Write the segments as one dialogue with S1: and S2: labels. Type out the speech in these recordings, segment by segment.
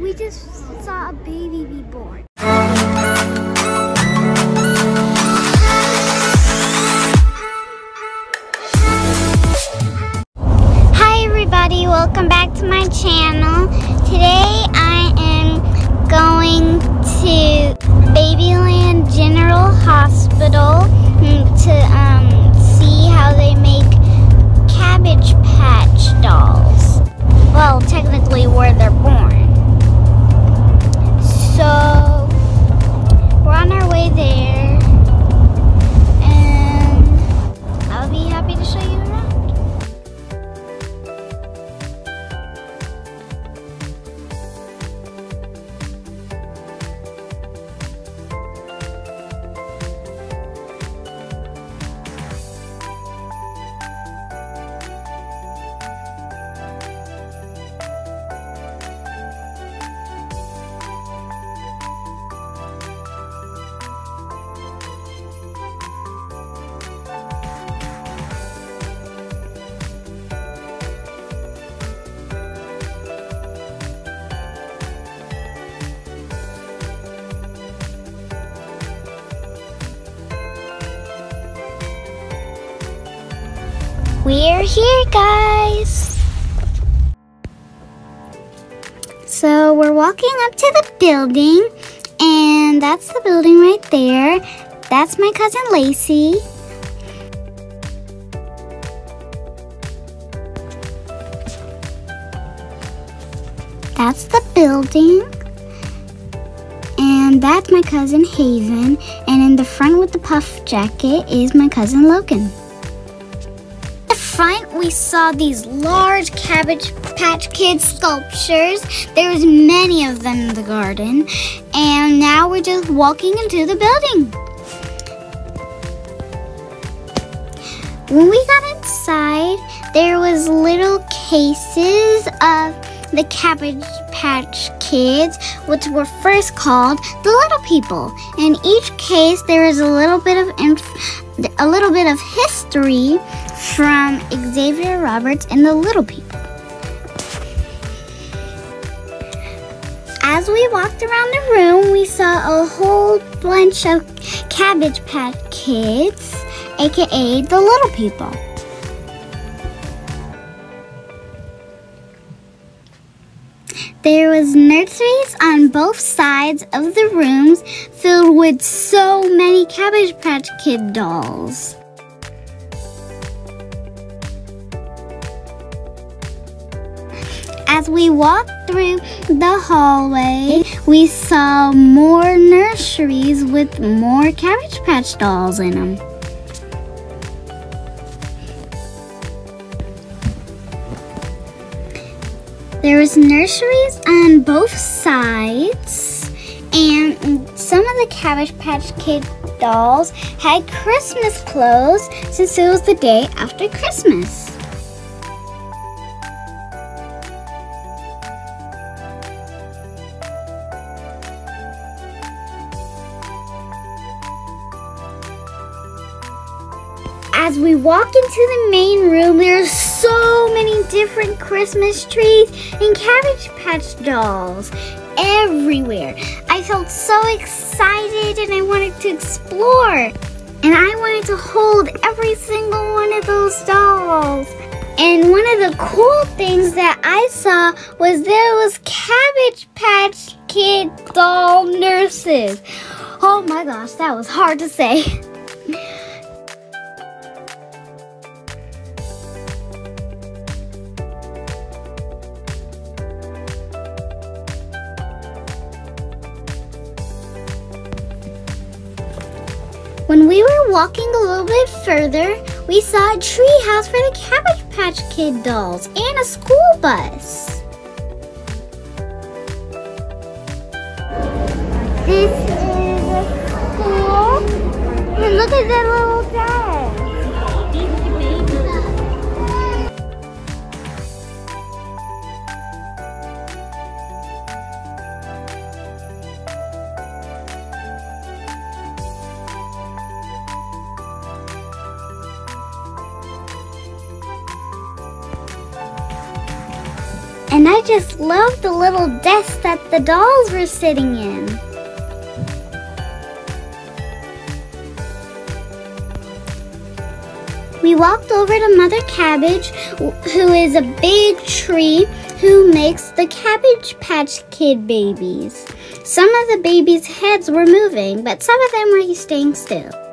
S1: We just saw a baby be born. Hi everybody, welcome back to my channel. Today I am going to Babyland General Hospital to um, see how they make Cabbage Patch dolls. Well, technically We're here, guys. So we're walking up to the building, and that's the building right there. That's my cousin Lacey. That's the building. And that's my cousin Haven. And in the front with the puff jacket is my cousin Logan front, we saw these large Cabbage Patch Kids sculptures. There's many of them in the garden. And now we're just walking into the building. When we got inside, there was little cases of the Cabbage Patch Kids, which were first called the Little People. In each case, there is a little bit of a little bit of history from Xavier Roberts and the Little People. As we walked around the room, we saw a whole bunch of Cabbage Patch Kids, aka the Little People. There was nurseries on both sides of the rooms filled with so many Cabbage Patch Kid dolls. As we walked through the hallway, we saw more nurseries with more Cabbage Patch dolls in them. There was nurseries on both sides, and some of the Cabbage Patch Kid dolls had Christmas clothes since it was the day after Christmas. We walk into the main room, there's so many different Christmas trees and Cabbage Patch dolls everywhere. I felt so excited and I wanted to explore. And I wanted to hold every single one of those dolls. And one of the cool things that I saw was there was Cabbage Patch Kid doll nurses. Oh my gosh, that was hard to say. When we were walking a little bit further, we saw a tree house for the Cabbage Patch Kid dolls and a school bus. This is school. And look at that little desk. I just love the little desk that the dolls were sitting in. We walked over to Mother Cabbage, who is a big tree who makes the Cabbage Patch Kid babies. Some of the babies' heads were moving, but some of them were staying still.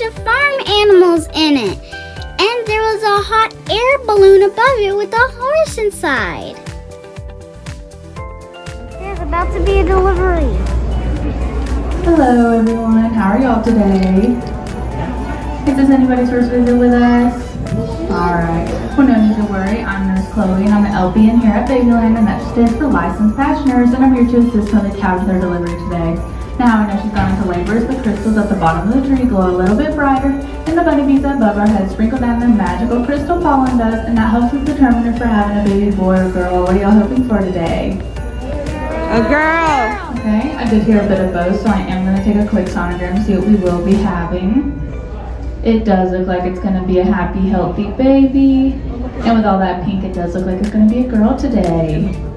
S1: Bunch of farm animals in it. And there was a hot air balloon above it with a horse inside. There's about to be a delivery.
S2: Hello everyone, how are y'all today? Is this anybody's first visit with us? Alright, well no need to worry, I'm Nurse Chloe and I'm an LPN here at Babyland and that stands for Licensed Patch Nurse and I'm here to assist Mother Cow with their delivery today. Now I know she's gone into labor as the crystals at the bottom of the tree glow a little bit brighter and the bunny bees above our head sprinkle down their magical crystal pollen dust and that helps us determine if we're having a baby boy or girl. What are y'all hoping for today?
S3: A girl!
S2: Okay, I did hear a bit of both, so I am going to take a quick sonogram to see what we will be having. It does look like it's going to be a happy, healthy baby. And with all that pink, it does look like it's going to be a girl today.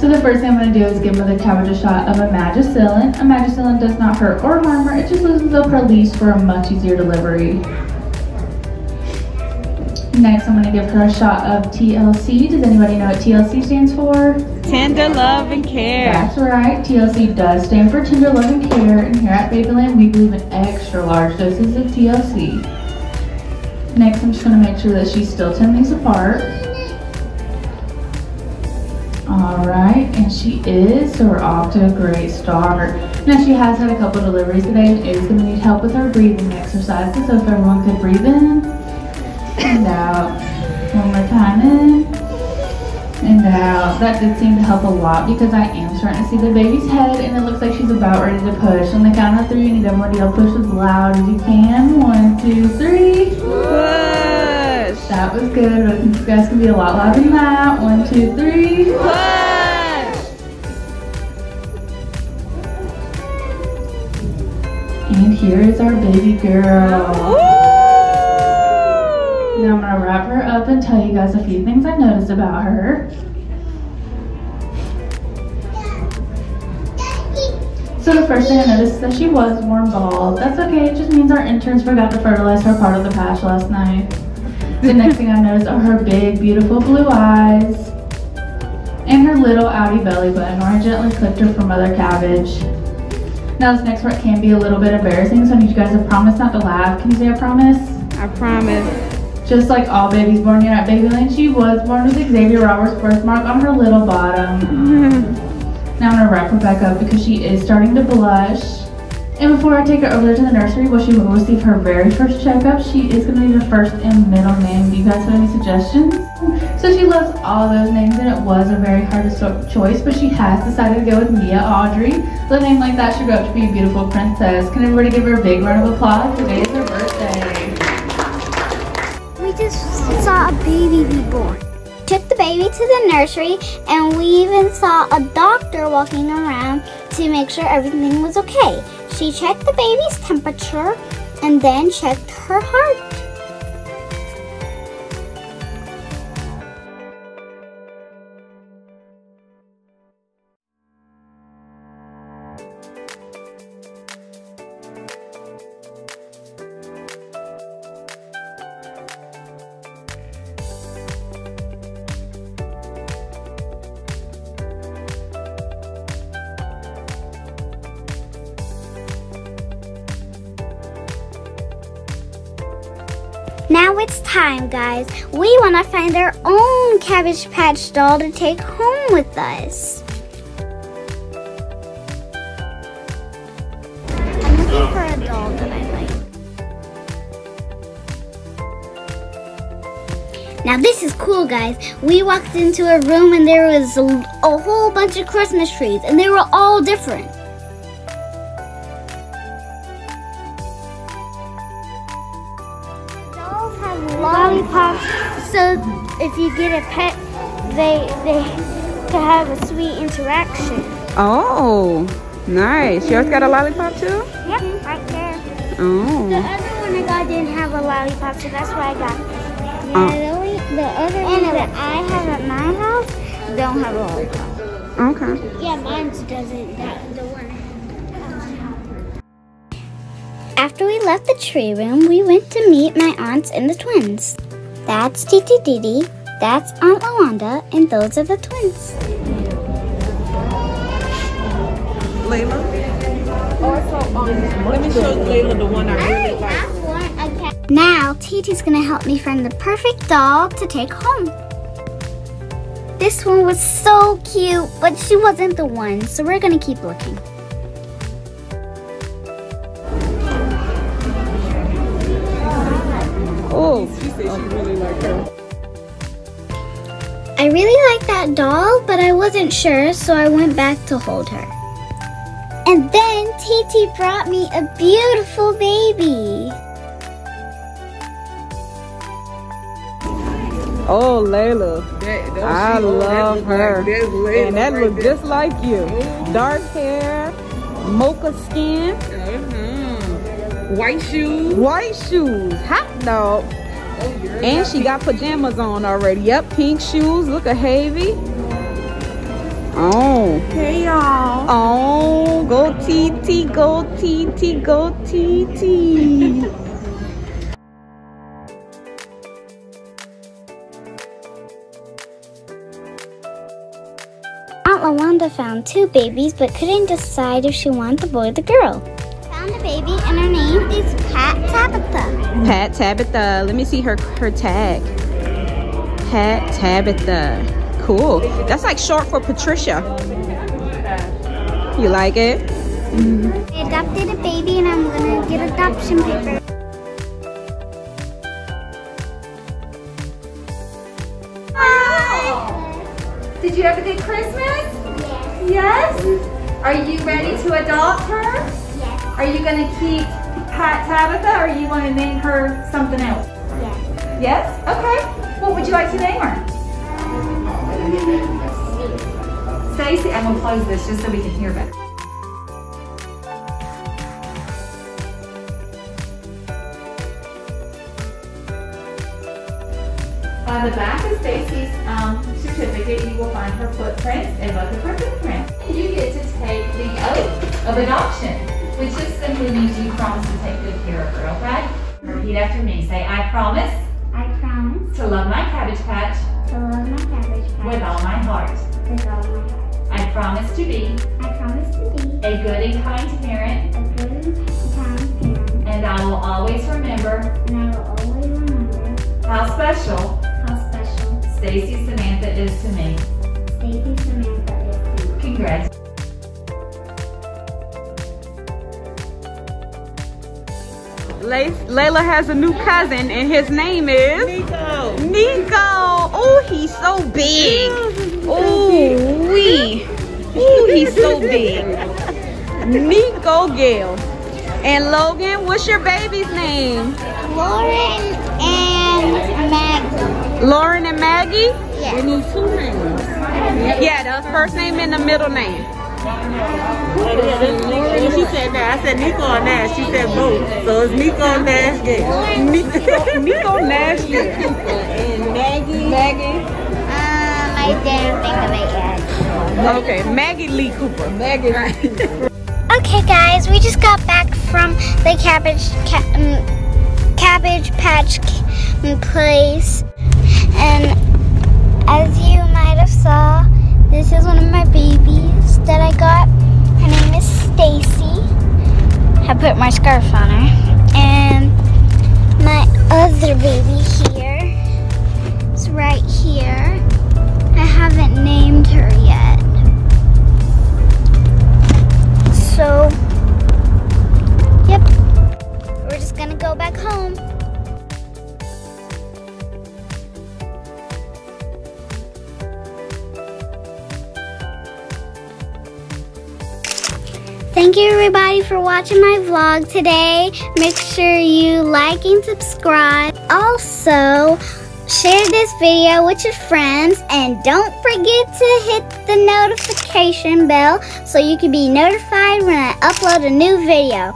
S2: So the first thing I'm going to do is give Mother Cabbage a shot of Imagicillin. Imagicillin does not hurt or harm her. It just loosens up her leash for a much easier delivery. Next, I'm going to give her a shot of TLC. Does anybody know what TLC stands for?
S3: Tender love and care.
S2: That's right. TLC does stand for Tender Love and Care, and here at Babyland, we believe in extra large doses of TLC. Next, I'm just going to make sure that she's still 10 weeks apart. Right, and she is, so we're off to a great start. Now, she has had a couple deliveries today and is going to need help with her breathing exercises, so if everyone could breathe in and out. One more time in and out. That did seem to help a lot because I am starting to see the baby's head and it looks like she's about ready to push. On the count of three, you need everybody to push as loud as you can. One, two, three.
S3: Push!
S2: That was good. I think you guys can be a lot louder than that. One, two, three.
S3: Push!
S2: And here is our baby girl.
S3: Woo!
S2: Now I'm gonna wrap her up and tell you guys a few things I noticed about her. So the first thing I noticed is that she was warm bald. That's okay, it just means our interns forgot to fertilize her part of the patch last night. The next thing I noticed are her big, beautiful blue eyes and her little outie belly button where I gently clipped her from Mother Cabbage. Now this next part can be a little bit embarrassing, so I need you guys to promise not to laugh. Can you say I promise?
S3: I promise.
S2: Just like all babies born here at Babyland, she was born with Xavier Roberts' birthmark on her little bottom. Now I'm gonna wrap her back up because she is starting to blush. And before I take her over to the nursery where she will receive her very first checkup, she is gonna need her first and middle name. Do you guys have any suggestions? So she loves all those names and it was a very hard choice, but she has decided to go with Mia Audrey. With a name like that should grow up to be a beautiful princess. Can everybody give her a big round of applause? Today is her birthday.
S1: We just saw a baby be born. Took the baby to the nursery and we even saw a doctor walking around to make sure everything was okay. She checked the baby's temperature and then checked her heart. Now it's time, guys. We want to find our own Cabbage Patch doll to take home with us. I'm looking for a doll that I like. Now this is cool, guys. We walked into a room and there was a, a whole bunch of Christmas trees and they were all different. So if you get a pet, they they can have a sweet interaction.
S3: Oh, nice. Yours got a lollipop too?
S1: Yep, right there.
S3: Oh.
S1: The other one I got didn't have a lollipop, so that's why I got it.
S3: Oh.
S1: the, only, the other one that I have at my house don't have a lollipop.
S3: Okay.
S1: Yeah, mine doesn't. That, the one. After we left the tree room, we went to meet my aunts and the twins. That's Titi Didi, that's Aunt Lawanda, and those are the twins.
S4: Laila. Also, um, let me show Laila the one I really like.
S1: Now, Titi's gonna help me find the perfect doll to take home. This one was so cute, but she wasn't the one, so we're gonna keep looking.
S4: She said she really liked her.
S1: I really liked that doll, but I wasn't sure, so I went back to hold her. And then Titi brought me a beautiful baby.
S3: oh, Laila.
S4: That, that
S3: I
S4: she- that
S3: love her.
S4: Like,
S3: And that
S4: right
S3: look just like you. Dark hair, mocha skin,
S4: Uh-huh. White shoes.
S3: white shoes, hot dog.
S4: You're
S3: And she got pajamas on already. Yep, pink shoes. Look at Havy. Oh.
S4: Hey, y'all.
S3: Oh, go Titi, go Titi, go Titi.
S1: Aunt Lawanda found two babies but couldn't decide if she wanted the boy or the girl. Found a baby and her name is Pat Tabitha.
S3: Pat Tabitha. Let me see her her tag. Pat Tabitha. Cool. That's like short for Patricia. You like it?
S1: I adopted a baby and I'm gonna get adoption paper.
S5: Did you have a good Christmas?
S1: Yes.
S5: Yes? Are you ready to adopt her? Are you going to keep Pat Tabitha or you want to name her something else?
S1: Yes.
S5: Yes? Okay. What would you like to name her? Stacy, I'm going to close this just so we can hear better. On the back of Stacy's um, certificate, you will find her footprints and both of her footprints. You get to take the oath of adoption, which just simply means you promise to take good care of her, okay? Repeat after me. Say, I promise
S1: I promise
S5: to love my Cabbage Patch
S1: to love my cabbage patch
S5: with all my heart.
S1: with all my heart.
S5: I promise to be
S1: I promise to be
S5: a good and kind parent,
S1: a good and kind parent,
S5: and I will always remember
S1: and I will always remember
S5: how special
S1: how special
S5: Stacy Samantha is to me.
S1: Stacy Samantha is to me.
S5: Congrats.
S3: Laila has a new cousin, and his name is
S4: Nico.
S3: Nico. Oh, he's so big. Oh, wee. Oh, he's so big. Nico Gale. And Logan, what's your baby's name?
S1: Lauren and Maggie.
S3: Lauren and Maggie?
S4: We need two names.
S3: Yeah, the first name and the middle name.
S4: She said that. I said Nico and Nash. She said both. So it's Nico and Nash.
S3: Nico, Nash.
S4: And Maggie.
S3: Maggie.
S1: Um, I didn't think of it yet.
S3: Okay, Maggie Lee Cooper. Maggie.
S1: Okay, guys, we just got back from the cabbage ca- um, cabbage patch place, and as you might have saw, put my scarf on her, Thank you everybody for watching my vlog today. Make sure you like and subscribe. Also, share this video with your friends and don't forget to hit the notification bell so you can be notified when I upload a new video.